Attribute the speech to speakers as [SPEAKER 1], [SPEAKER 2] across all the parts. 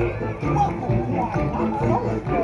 [SPEAKER 1] 我不管，我不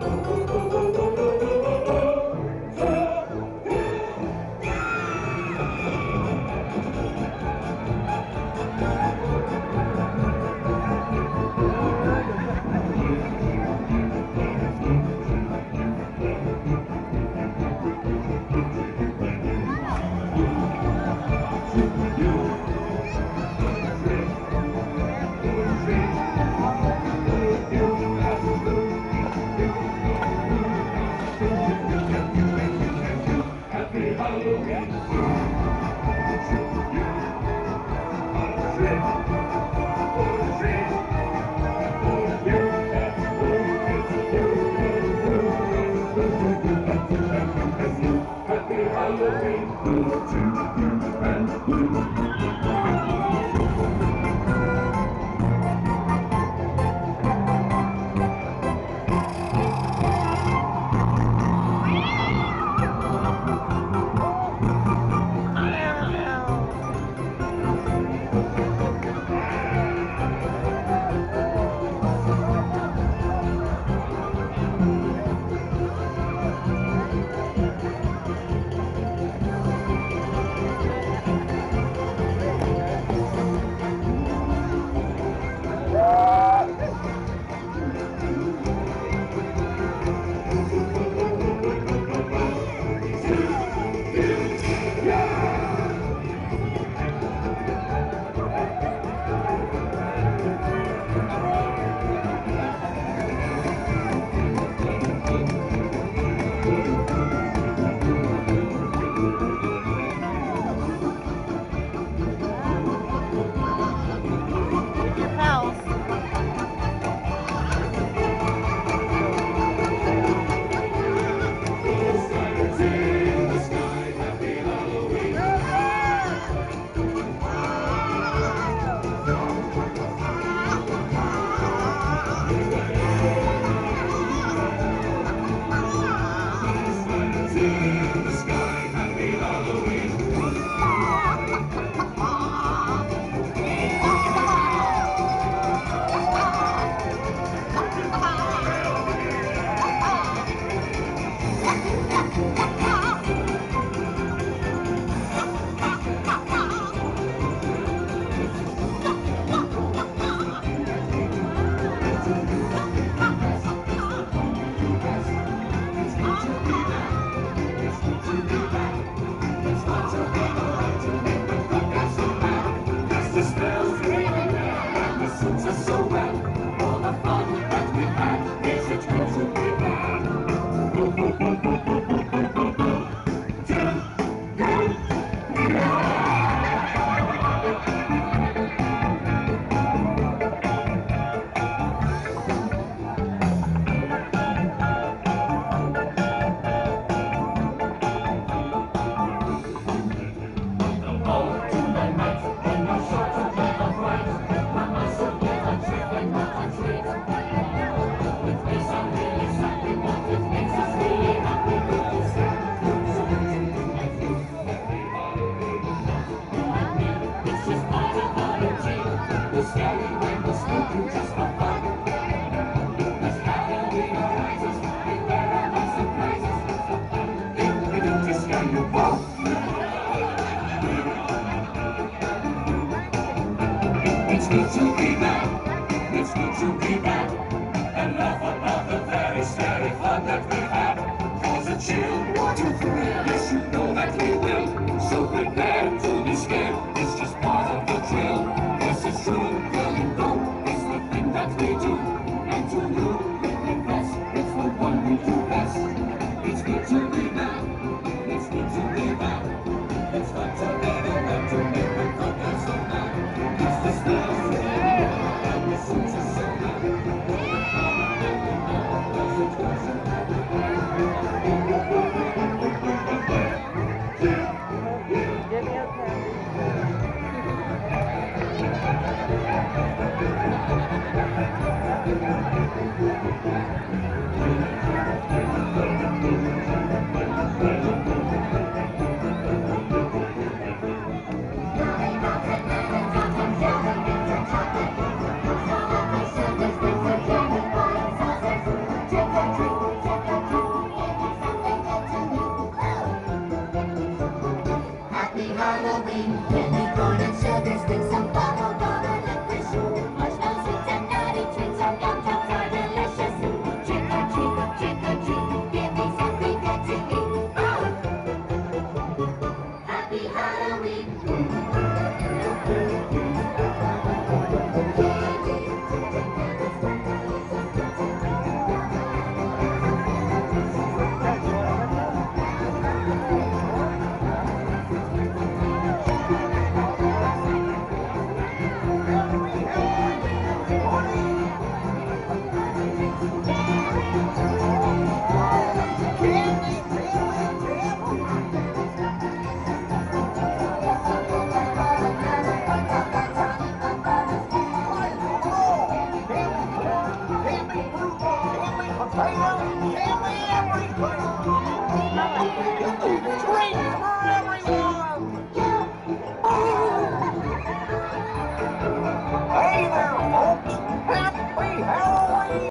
[SPEAKER 1] Música They you and Thank you.